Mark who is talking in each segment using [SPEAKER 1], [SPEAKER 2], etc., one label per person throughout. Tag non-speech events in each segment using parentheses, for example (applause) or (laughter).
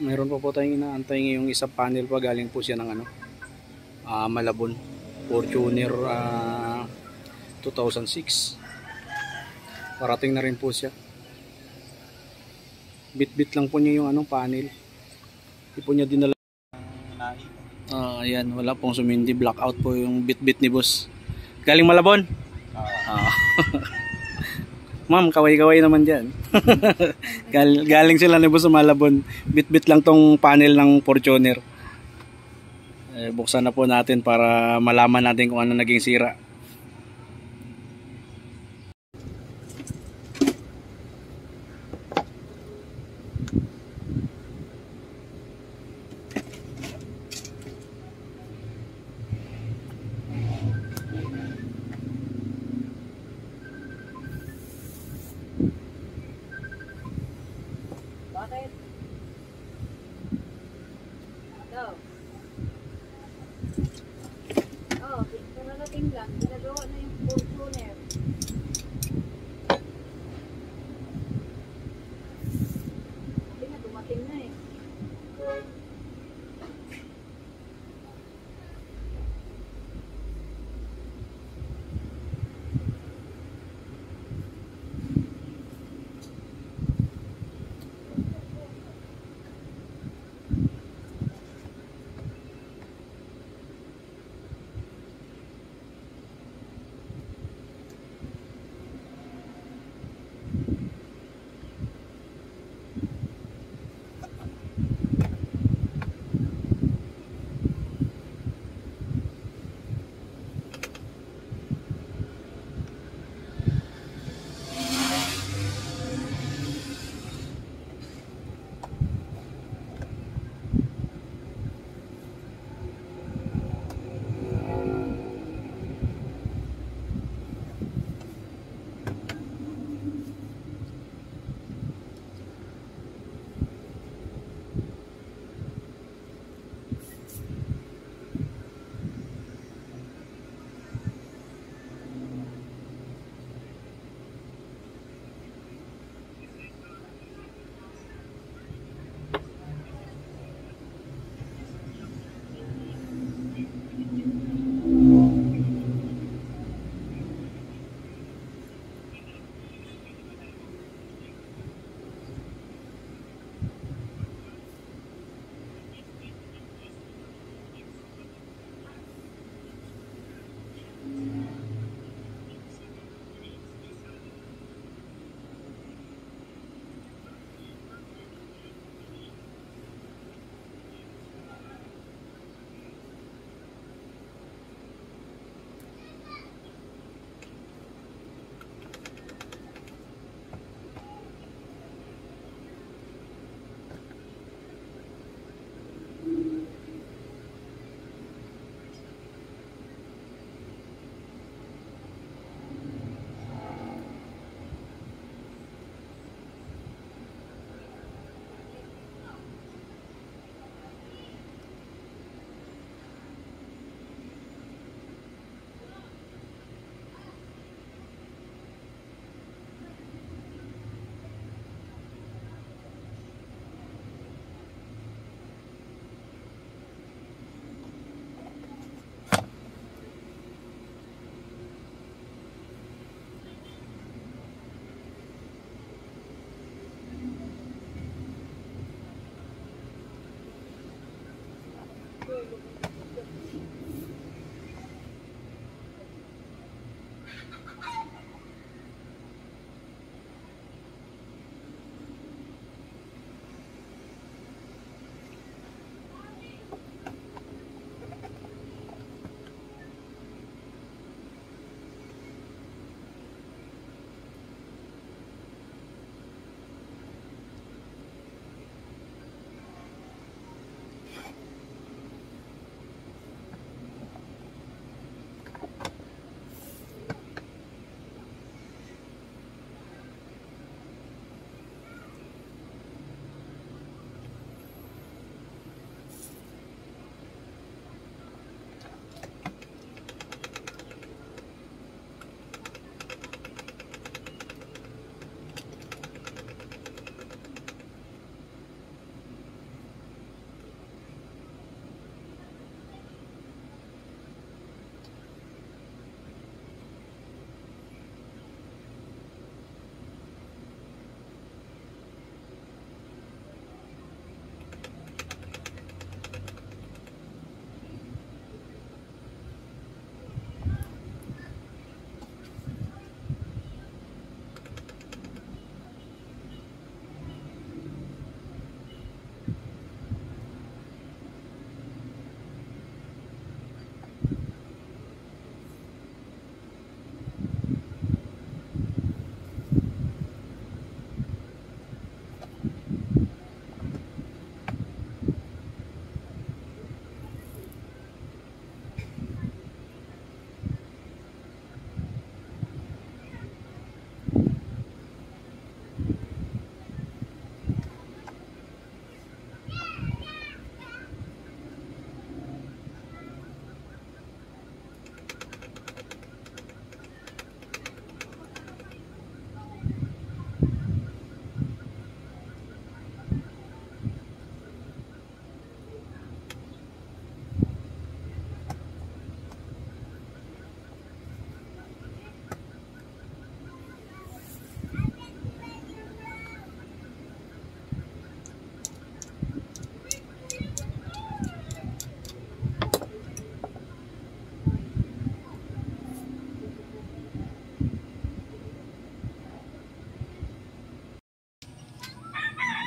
[SPEAKER 1] Meron pa po tayong inaantay ngayong isang panel pa galing po siya ng ano, ah, Malabon. Fortuner ah, 2006. Parating na rin po siya. Bit-bit lang po niya yung anong panel. Hindi po niya dinala. Ah, ayan, wala pong sumindi. Blackout po yung bit-bit ni boss. Galing Malabon? Ah. (laughs) Ma'am, kaway-kaway naman dyan. (laughs) Gal- galing sila ni sa Malabon. Bit-bit lang tong panel ng Fortuner. Eh, buksan na po natin para malaman natin kung ano naging sira.
[SPEAKER 2] in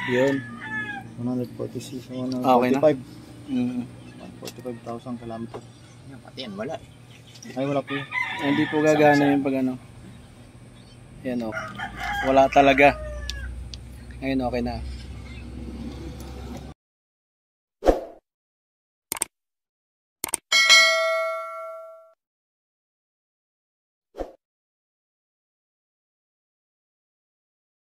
[SPEAKER 1] Yun.
[SPEAKER 2] 146,
[SPEAKER 1] Okay na.
[SPEAKER 2] 145.
[SPEAKER 1] Mm.
[SPEAKER 2] 145,000 kilometer.
[SPEAKER 3] Yan, pati yan, wala.
[SPEAKER 2] Ay, wala po yun.
[SPEAKER 1] Hindi po gagana yung pag ano. Yan o. Wala talaga. Ngayon okay na.